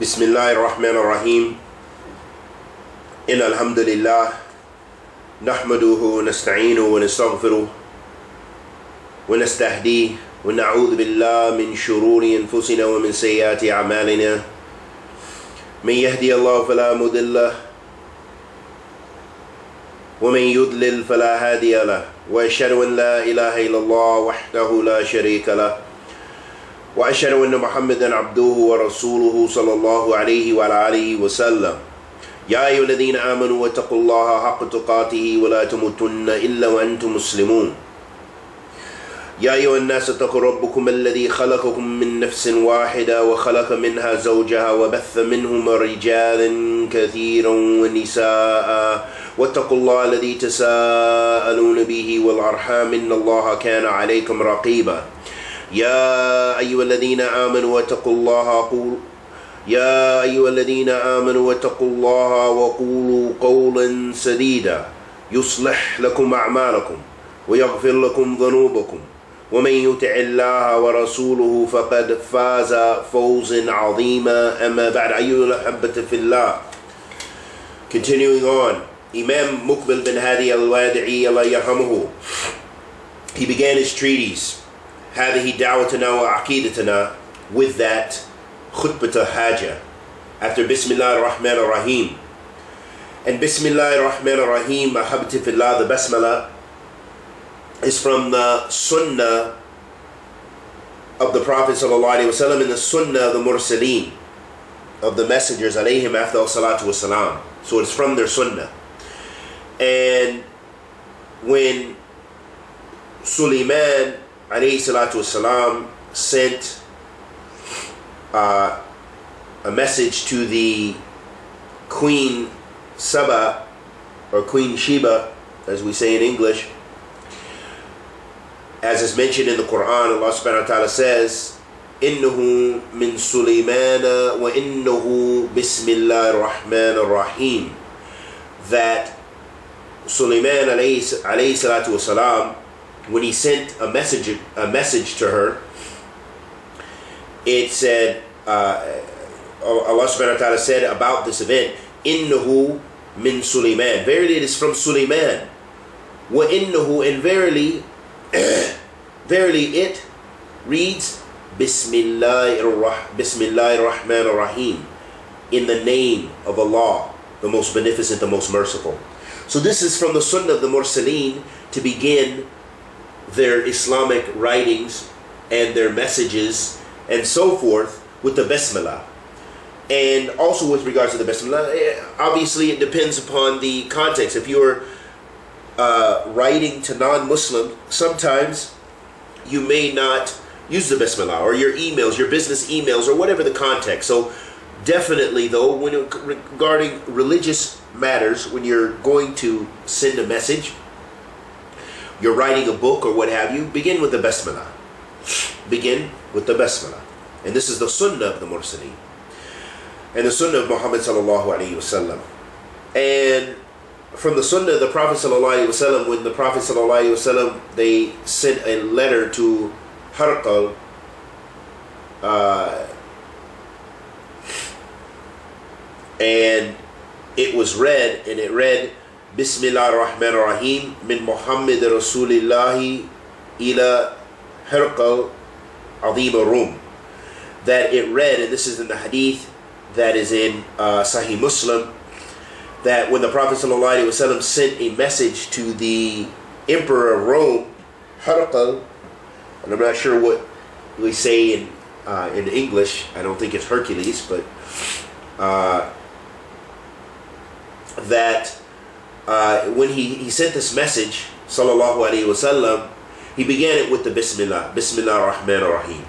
بسم الله الرحمن الرحيم إن الحمد لله نحمده ونستعينه ونستغفره ونستهديه ونعوذ بالله من شرور أنفسنا ومن سيئات أعمالنا من يهدي الله فلا مضل له ومن يضلل فلا هادي له وأشهد أن لا إله إلا الله وحده لا شريك له وأشهد أن محمدا عبده ورسوله صلى الله عليه وعلى آله وسلم. يا أيها الذين آمنوا واتقوا الله حق تقاته ولا تموتن إلا وأنتم مسلمون. يا أيها الناس اتقوا ربكم الذي خلقكم من نفس واحدة وخلق منها زوجها وبث منهما رجالا كثيرا ونساء. واتقوا الله الذي تساءلون به والأرحام إن الله كان عليكم رقيبا. يا أيها الذين آمنوا واتقوا الله قول يا أيها الذين آمنوا واتقوا الله وقولوا قولا سديدا. يصلح لكم أعمالكم ويغفر لكم ذنوبكم. ومن يطع الله ورسوله فقد فاز فوزا عظيما. أما بعد أيها الأحبة في الله. Continuing on, Imam Mukbil bin Hadi al-Wadi'i Allah yarhamuhu, he began his treatise هذه دعوتنا وعقيدتنا with that خطبة الحاجة after بسم الله الرحمن الرحيم and بسم الله الرحمن الرحيم أحبتي في الله the basmala is from the sunnah of the Prophet sallallahu alaihi wasallam and the sunnah of the mursaleen of the messengers alayhim after salatu wasalam so it's from their sunnah and when Suleiman alayhi salatu wasalam sent uh, a message to the Queen Saba or Queen Sheba, as we say in English. As is mentioned in the Quran, Allah subhanahu wa ta'ala says, إنه من سليمان وإنه بسم الله الرحمن الرحيم that Sulaiman alayhi, alayhi salatu wasalam when he sent a message a message to her, it said uh, Allah subhanahu wa ta'ala said about this event, Innahu min Sulaiman. Verily it is from Sulaiman. Wa innahu and verily verily it reads Bismillah Bismillah ar-Rahman ar-Rahim in the name of Allah, the most beneficent, the most merciful. So this is from the Sunnah of the Mursaleen to begin their Islamic writings and their messages and so forth with the Bismillah. And also with regards to the Bismillah, obviously it depends upon the context. If you're uh, writing to non-Muslim, sometimes you may not use the Bismillah or your emails, your business emails or whatever the context. So definitely though, when regarding religious matters, when you're going to send a message, you're writing a book or what have you, begin with the Basmalah. Begin with the Basmalah. And this is the Sunnah of the Mursaleen. And the Sunnah of Muhammad sallallahu alayhi wasallam. And from the Sunnah of the Prophet sallallahu alayhi wasallam, when the Prophet sallallahu alayhi wasallam, they sent a letter to Harqal, uh, and it was read, and it read, بسم الله الرحمن الرحيم من محمد رسول الله إلى هرقل عظيم الروم that it read and this is in the hadith that is in uh, Sahih Muslim that when the Prophet ﷺ sent a message to the Emperor of Rome Harqal and I'm not sure what we say in uh, in English I don't think it's Hercules but uh, that uh, when he, he sent this message, sallallahu alaihi wasallam, he began it with the Bismillah, Bismillah ar-Rahman ar-Rahim,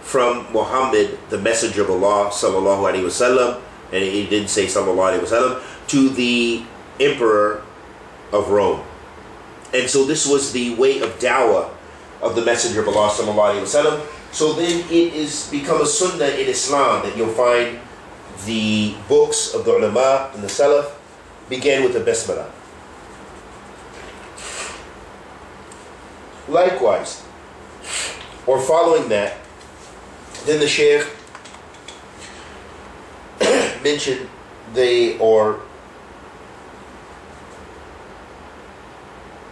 from Muhammad, the messenger of Allah, sallallahu alaihi wasallam, and he didn't say sallallahu alaihi wasallam, to the emperor of Rome. And so this was the way of dawah of the messenger of Allah, sallallahu alaihi wasallam. So then it is become a sunnah in Islam that you'll find the books of the ulama and the salaf began with the Bismillah. Likewise, or following that, then the Shaykh mentioned they or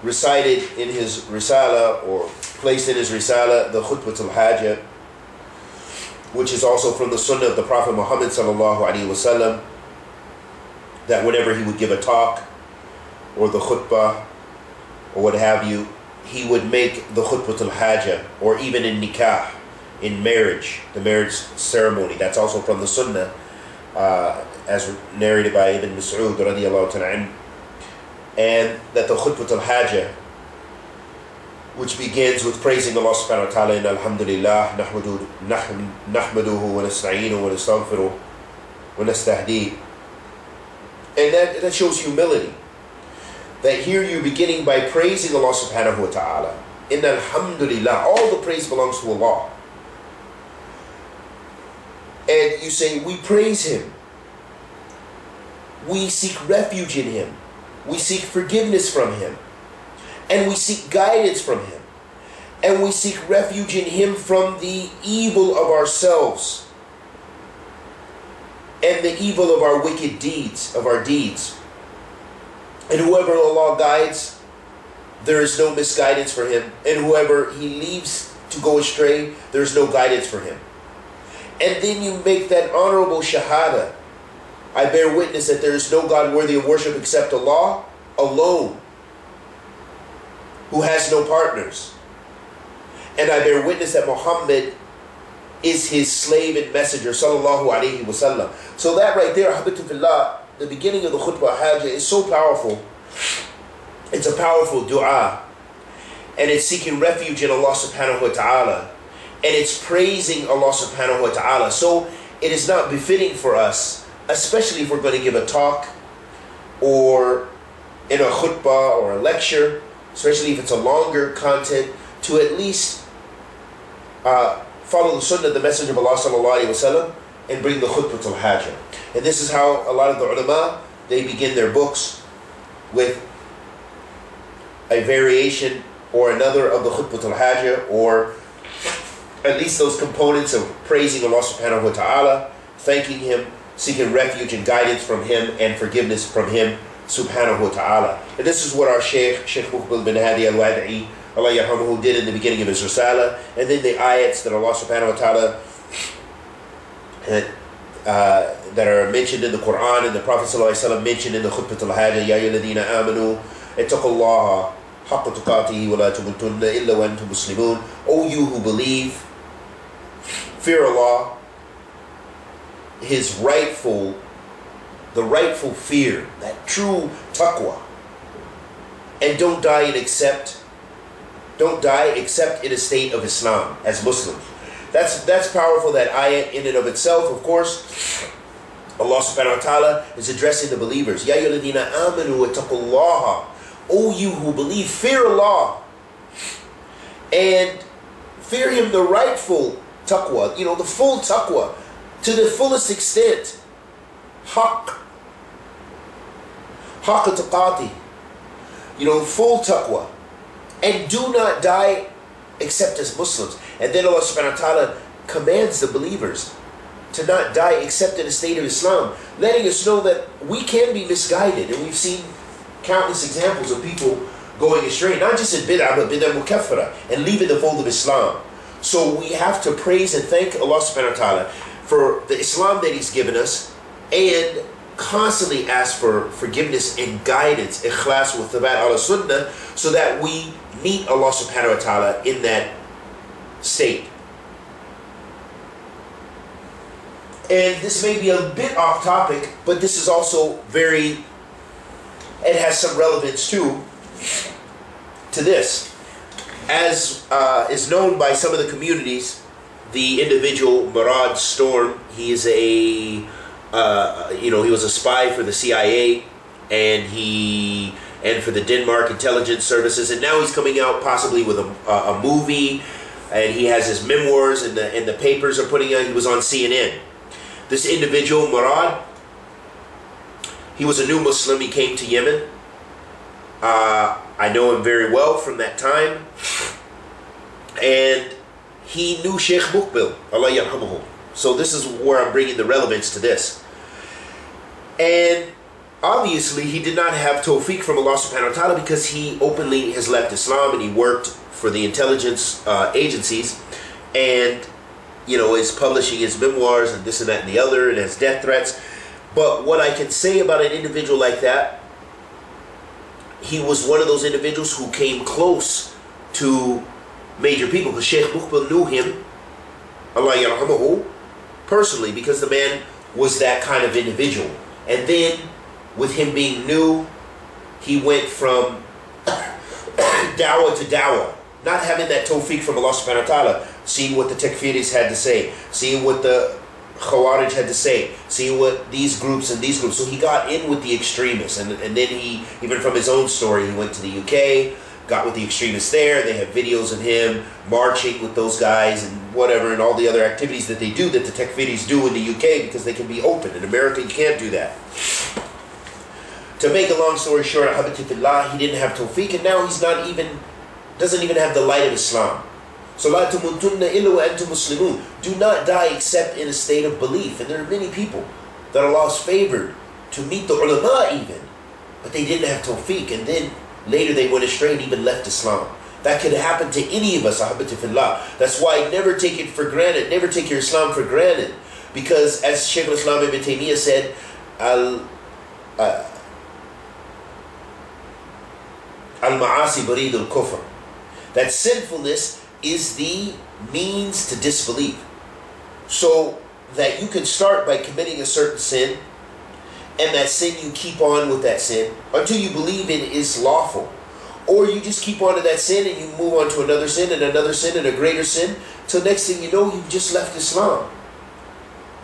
recited in his risala or placed in his risala the khutbah al-hajjah which is also from the sunnah of the prophet muhammad sallallahu alaihi wasallam that whenever he would give a talk or the khutbah or what have you he would make the khutbah al-hajjah or even in nikah in marriage the marriage ceremony. That's also from the sunnah uh, as narrated by Ibn Mas'ud radiallahu ta'ala and that the khutbah al-hajjah which begins with praising Allah subhanahu wa ta'ala in alhamdulillah nahmaduhu wa nasta'inuhu wa nastahdi and that, that shows humility. That here you're beginning by praising Allah subhanahu wa ta'ala. In alhamdulillah all the praise belongs to Allah. And you say we praise him. We seek refuge in him. We seek forgiveness from Him. And we seek guidance from Him. And we seek refuge in Him from the evil of ourselves and the evil of our wicked deeds, of our deeds. And whoever Allah guides, there is no misguidance for him. And whoever he leaves to go astray, there is no guidance for him. And then you make that honorable shahada I bear witness that there is no God worthy of worship except Allah alone, who has no partners. And I bear witness that Muhammad is his slave and messenger, sallallahu alaihi wasallam. So that right there, Habitullah, the beginning of the khutbah hajj is so powerful. It's a powerful dua. And it's seeking refuge in Allah subhanahu wa ta'ala. And it's praising Allah subhanahu wa ta'ala. So it is not befitting for us especially if we're going to give a talk or in a khutbah or a lecture, especially if it's a longer content, to at least uh, follow the sunnah of the Messenger of Allah sallallahu wasallam and bring the khutbah al hajjah. And this is how a lot of the ulama they begin their books with a variation or another of the khutbah al hajjah or at least those components of praising Allah subhanahu wa ta'ala, thanking Him, seeking refuge and guidance from Him and forgiveness from Him, subhanahu wa ta'ala. And this is what our Shaykh, Shaykh Muqbil bin Hadi al-Wadi'i, Allah yarhamuhu, did in the beginning of his Risala, and then the ayats that Allah subhanahu wa ta'ala uh, that are mentioned in the Quran and the Prophet ﷺ mentioned in the Khutbah al-Hajjah, Ya ayyuhalladhina amanu, ittaqullaha haqqa tuqatihi wa la tamutunna illa wa antum muslimun. O you who believe, fear Allah his rightful, the rightful fear, that true taqwa. And don't die and accept, don't die except in a state of Islam as Muslims. That's that's powerful, that ayat in and of itself, of course. Allah subhanahu wa ta'ala is addressing the believers. Ya ayyuhalladhina amanu wa O you who believe, fear Allah. And fear Him the rightful taqwa, you know, the full taqwa to the fullest extent. Haqq. Haqq taqati. You know, full taqwa. And do not die except as Muslims. And then Allah subhanahu wa ta'ala commands the believers to not die except in a state of Islam, letting us know that we can be misguided. And we've seen countless examples of people going astray, not just in bid'ah, but bid'ah mukaffara, and leaving the fold of Islam. So we have to praise and thank Allah subhanahu wa ta'ala for the Islam that He's given us and constantly ask for forgiveness and guidance, ikhlas with Thabat ala Sunnah, so that we meet Allah subhanahu wa ta'ala in that state. And this may be a bit off topic, but this is also very, it has some relevance too, to this. As uh, is known by some of the communities, the individual Murad Storm, he is a uh, you know he was a spy for the CIA and he and for the Denmark intelligence services and now he's coming out possibly with a, a, movie and he has his memoirs and the and the papers are putting out. He was on CNN this individual Murad he was a new Muslim. He came to Yemen. Uh, I know him very well from that time. And he knew Sheikh Muqbil, Allah. So this is where I'm bringing the relevance to this. And obviously he did not have tawfiq from Allah subhanahu wa ta'ala because he openly has left Islam and he worked for the intelligence uh, agencies and you know is publishing his memoirs and this and that and the other and has death threats. But what I can say about an individual like that he was one of those individuals who came close to major people because Sheikh Muqbil knew him Allah yarhamahu personally because the man was that kind of individual. And then with him being new, he went from dawah to dawah, not having that tawfiq from Allah subhanahu wa ta'ala, seeing what the takfiris had to say, seeing what the Khawarij had to say, seeing what these groups and these groups. So he got in with the extremists, and, and then he, even from his own story, he went to the UK, got with the extremists there. They have videos of him marching with those guys and whatever, and all the other activities that they do that the takfiris do in the UK because they can be open. In America, you can't do that. To make a long story short, Fillah, he didn't have tawfiq, and now he's not even, doesn't even have the light of Islam. So la tumutunna illa wa antum muslimun. Do not die except in a state of belief. And there are many people that Allah has favored to meet the ulama even, but they didn't have tawfiq, and then later they went astray and even left Islam. That could happen to any of us, Fillah. That's why never take it for granted. Never take your Islam for granted. Because as Shaykh al-Islam ibn Taymiyyah said, al, uh, Al-ma'asi barid al-kufr. That sinfulness is the means to disbelieve. So that you can start by committing a certain sin, and that sin you keep on with that sin until you believe it is lawful. Or you just keep on to that sin and you move on to another sin and another sin and a greater sin till next thing you know you've just left Islam.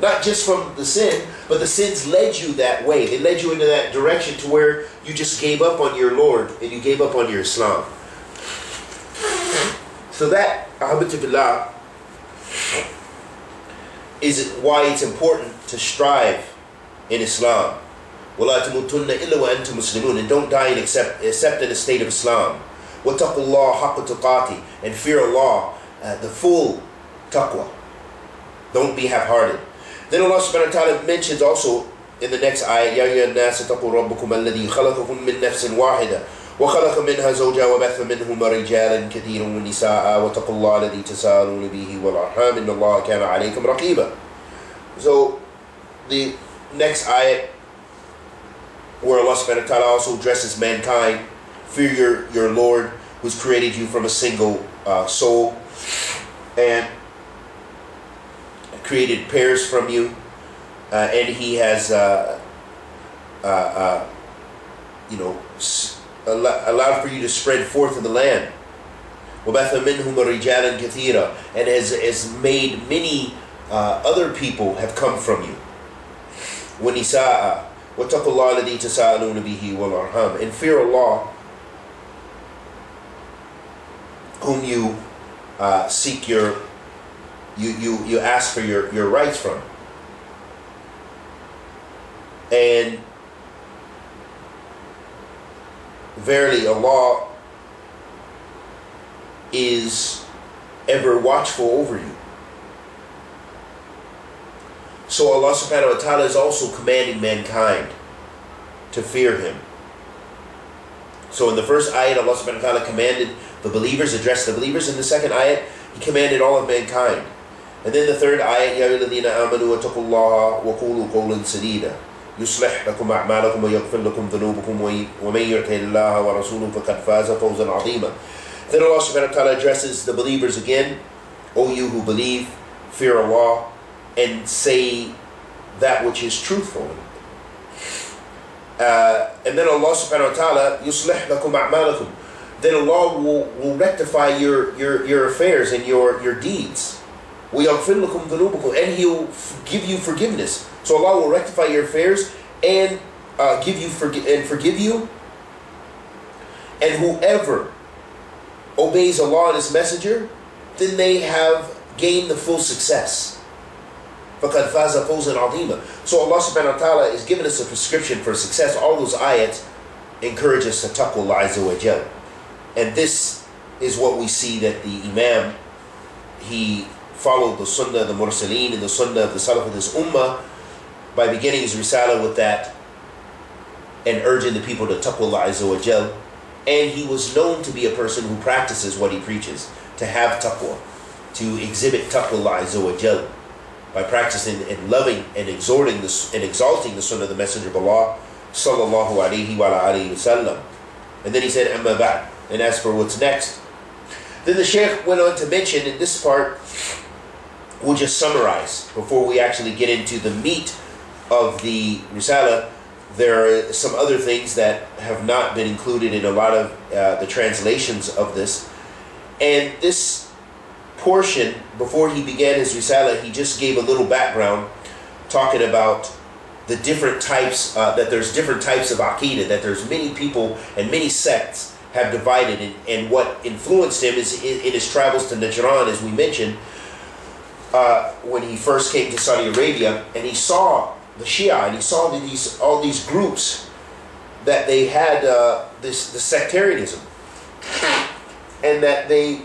Not just from the sin, but the sins led you that way. They led you into that direction to where you just gave up on your Lord and you gave up on your Islam. So that, billah, is why it's important to strive in Islam. وَلَا تَمُوتُنَّ إِلَّا وَأَنْتُمْ مُسْلِمُونَ And don't die in except, except in a state of Islam. وَاتَّقُوا اللَّهَ حَقَّ تُقَاتِ And fear Allah, uh, the full taqwa. Don't be half-hearted. Then Allah subhanahu wa ta'ala mentions also in the next ayah, يَا أَيُّهَا النَّاسِ اتَّقُوا رَبَّكُمْ الَّذِي خَلَقَكُم مِّن نَّفْسٍ وَاحِدَةٍ وخلق منها زوجها وبث منهما رجالا كثيرا ونساء واتقوا الله الذي تساءلون به والارحام ان الله كان عليكم رقيبا. So the next ayah where Allah subhanahu wa ta'ala also addresses mankind, fear your, your Lord who's created you from a single uh, soul and created pairs from you, uh, and He has, uh, uh, uh you know, allowed for you to spread forth in the land. And has, has made many uh, other people have come from you. واتقوا الله الذي تساءلون به والأرحام and fear Allah whom you uh, seek your you, you, you ask for your, your rights from. And verily Allah is ever watchful over you. So Allah subhanahu wa ta'ala is also commanding mankind to fear him. So in the first ayat, Allah subhanahu wa ta'ala commanded the believers, addressed the believers. In the second ayat, He commanded all of mankind. And then the third ayat, يَا الَّذِينَ آمَنُوا وَاتَّقُوا اللَّهَ وَقُولُوا قَوْلًا سَدِيدًا يصلح لكم أعمالكم ويغفر لكم ذنوبكم ومن يطع الله ورسوله فقد فاز فوزا عظيما. Then Allah subhanahu wa ta'ala addresses the believers again. O you who believe, fear Allah and say that which is truthful. Uh, and then Allah subhanahu wa ta'ala يصلح لكم أعمالكم then Allah will, will rectify your, your, your affairs and your, your deeds. And He'll give you forgiveness. So Allah will rectify your affairs and uh, give you forgi- and forgive you. And whoever obeys Allah and His Messenger, then they have gained the full success. So Allah subhanahu wa ta'ala is giving us a prescription for success. All those ayats encourage us to taqwa Allah Azza wa Jalla. And this is what we see that the Imam, he followed the Sunnah of the Mursaleen and the Sunnah of the Salaf of this Ummah by beginning his Risala with that and urging the people to taqwa Azza. And he was known to be a person who practices what he preaches, to have taqwa, to exhibit taqwa by practicing and loving and exhorting and exalting the sunnah of the Messenger of Allah sallallahu alaihi wa wasallam. And then he said, Amma ba'd. And as for what's next, then the Shaykh went on to mention in this part, we'll just summarize before we actually get into the meat of the Risala. There are some other things that have not been included in a lot of uh, the translations of this. And this portion, before he began his Risala, he just gave a little background talking about the different types, uh, that there's different types of Aqidah, that there's many people and many sects have divided. And, and what influenced him is in, in, his travels to Najran, as we mentioned, uh, when he first came to Saudi Arabia, and he saw the Shia, and he saw these all these groups that they had uh, this the sectarianism, and that they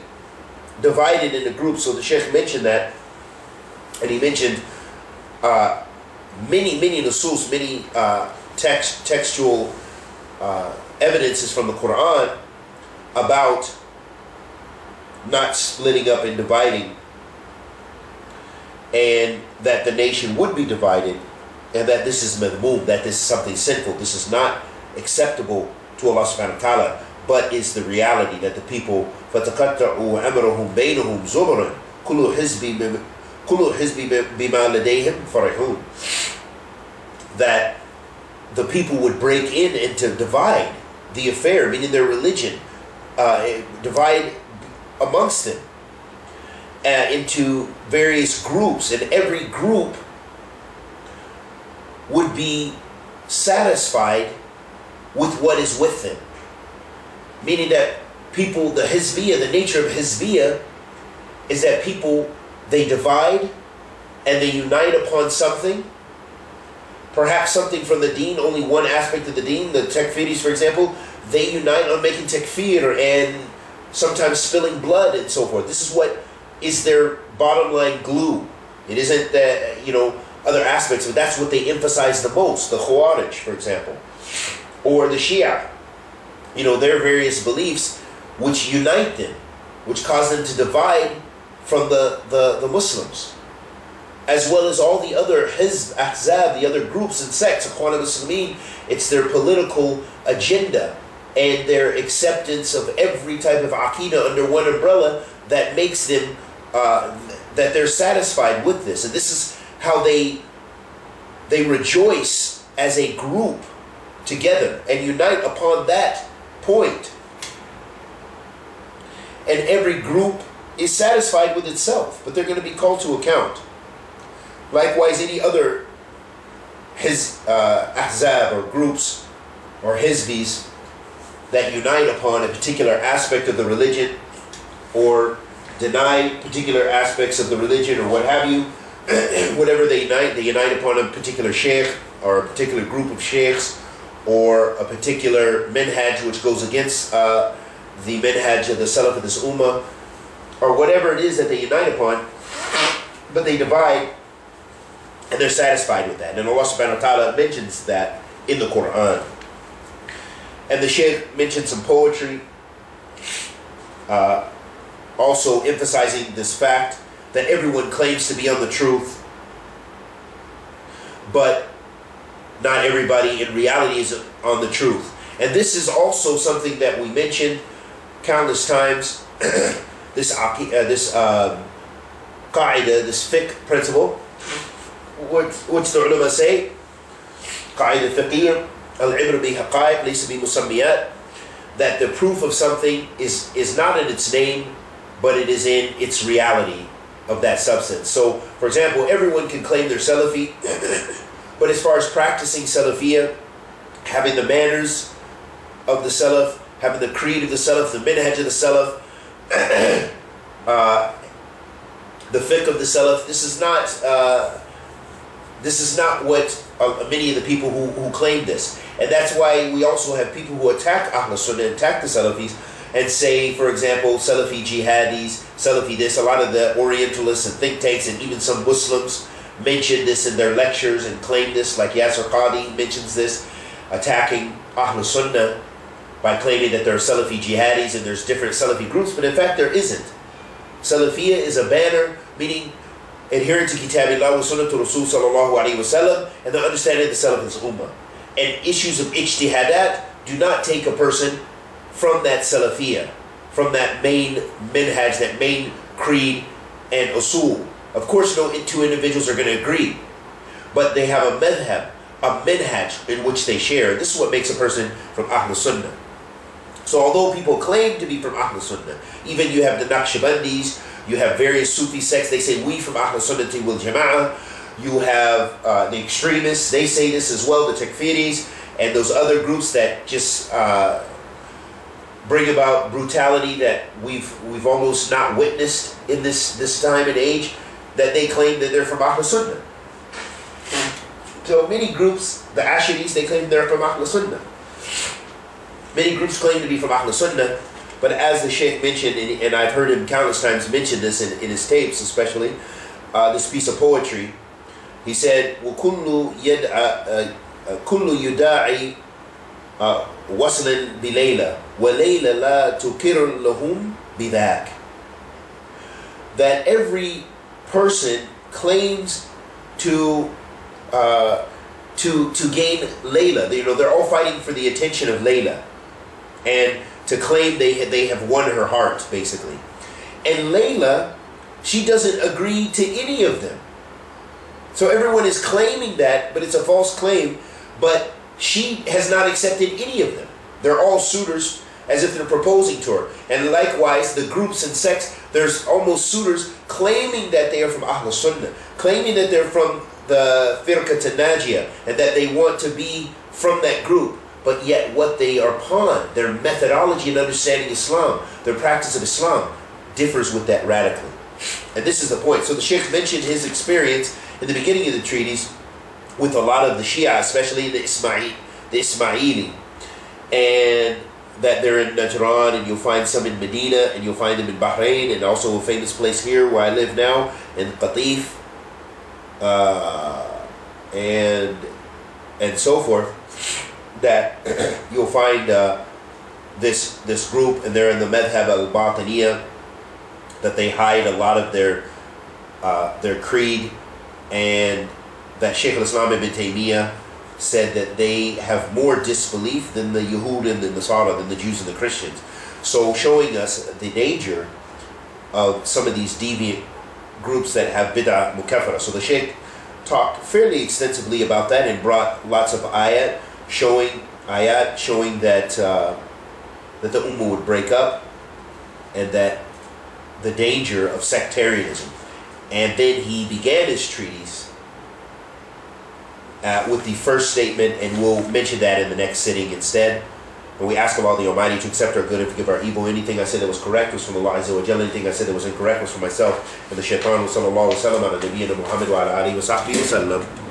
divided into groups. So the Sheikh mentioned that, and he mentioned uh, many, many nusus, many uh, text, textual uh, evidences from the Quran about not splitting up and dividing, and that the nation would be divided, and that this is madhmum, that this is something sinful, this is not acceptable to Allah subhanahu wa ta'ala, but is the reality that the people فَتَقَطَّعُوا أَمْرَهُمْ بَيْنَهُمْ زُبُرًا كُلُّ حِزْبٍ كُلُّ حِزْبٍ بِمَا لَدَيْهِمْ فَرِحُونَ That the people would break in and to divide the affair, meaning their religion, uh, divide amongst them uh, into various groups, and every group would be satisfied with what is with them. Meaning that people, the Hizbiyah, the nature of Hizbiyah is that people, they divide and they unite upon something. Perhaps something from the deen, only one aspect of the deen, the takfiris, for example, they unite on making takfir and sometimes spilling blood and so forth. This is what is their bottom line glue. It isn't that, you know, other aspects, but that's what they emphasize the most. The Khawarij, for example, or the Shia. You know, their various beliefs which unite them, which cause them to divide from the, the, the Muslims, as well as all the other Hizb, Ahzab, the other groups and sects, Ikhwan Muslimin, it's their political agenda and their acceptance of every type of Aqidah under one umbrella that makes them, uh, that they're satisfied with this. And this is how they, they rejoice as a group together and unite upon that point. and every group is satisfied with itself, but they're going to be called to account. Likewise, any other his uh, ahzab or groups or hizbis that unite upon a particular aspect of the religion or deny particular aspects of the religion or what have you, whatever they unite, they unite upon a particular sheikh or a particular group of sheikhs or a particular minhaj which goes against uh, the minhaj of the Salaf of this ummah, or whatever it is that they unite upon, but they divide and they're satisfied with that. And Allah subhanahu wa ta'ala mentions that in the Quran. And the Shaykh mentioned some poetry, uh, also emphasizing this fact that everyone claims to be on the truth, but not everybody in reality is on the truth. And this is also something that we mentioned countless times. this uh, this um, qaida, this fiqh principle, which, which the ulama say, qaida fiqhiyya, al-ibra bi haqa'iq, bi musammiyat, that the proof of something is, is not in its name, but it is in its reality of that substance. So, for example, everyone can claim they're Salafi, but as far as practicing Salafiyah, having the manners of the Salaf, having the creed of the Salaf, the minhaj of the Salaf, uh, the fiqh of the Salaf. This is not uh, this is not what uh, many of the people who, who claim this, and that's why we also have people who attack Ahl Sunnah, attack the Salafis, and say, for example, Salafi jihadis, Salafi this. A lot of the Orientalists and think tanks, and even some Muslims mention this in their lectures and claim this, like Yasir Qadhi mentions this attacking Ahl Sunnah by claiming that there are Salafi jihadis and there's different Salafi groups, but in fact there isn't. Salafiyah is a banner meaning adherent to Kitabillah wa Sunnah to Rasul sallallahu alayhi wasallam and the understanding of the Salafist Ummah. And issues of ijtihadat do not take a person from that Salafiyah, from that main minhaj, that main creed and usul. Of course, no two individuals are going to agree, but they have a madhab, a minhaj in which they share. This is what makes a person from Ahl Sunnah. So although people claim to be from Ahl Sunnah, even you have the Naqshbandis, you have various Sufi sects, they say we from Ahl Sunnah wal Jama'ah. You have uh, the extremists, they say this as well, the Takfiris, and those other groups that just uh, bring about brutality that we've we've almost not witnessed in this this time and age that they claim that they're from Ahl Sunnah. So many groups, the Asharis, they claim they're from Ahl Sunnah. Many groups claim to be from Ahl Sunnah, but as the Sheikh mentioned, and, I've heard him countless times mention this in, in his tapes, especially uh, this piece of poetry, he said, "Kullu yud uh, kullu yuda'i." Uh, وَصْلًا بِلَيْلَةٍ وَلَيْلَ لَا تُكِرُ لَهُمْ بِذَاكَ That every person claims to uh, to to gain Layla. You know, they're all fighting for the attention of Layla and to claim they they have won her heart basically. And Layla, she doesn't agree to any of them. So everyone is claiming that, but it's a false claim. But she has not accepted any of them. They're all suitors as if they're proposing to her. And likewise, the groups and sects, there's almost suitors claiming that they are from Ahl Sunnah, claiming that they're from the Firqat Najiyah, and that they want to be from that group but yet what they are upon, their methodology and understanding Islam, their practice of Islam, differs with that radically. And this is the point. So the Sheikh mentioned his experience in the beginning of the treatise with a lot of the Shia, especially the the Ismaili, and that they're in Najran, and you'll find some in Medina, and you'll find them in Bahrain, and also a famous place here where I live now in Qatif, uh, and and so forth that you'll find uh, this this group, and they're in the Madhab al Batiniya, that they hide a lot of their uh, their creed, and that Sheikh al-Islam ibn Taymiyyah said that they have more disbelief than the Yehud and the Nasara, than the Jews and the Christians. So showing us the danger of some of these deviant groups that have bid'ah mukaffara. So the Sheikh talked fairly extensively about that and brought lots of ayat showing ayat showing that uh, that the ummah would break up and that the danger of sectarianism. And then he began his treatise uh, with the first statement, and we'll mention that in the next sitting instead. And we ask of Allah the Almighty to accept our good and forgive our evil. Anything I said that was correct was from Allah Azza wa Jalla. Anything I said that was incorrect was from myself. And the shaitan sallallahu wa sallam ala nabiyyina Muhammad wa ala alihi wa sallam.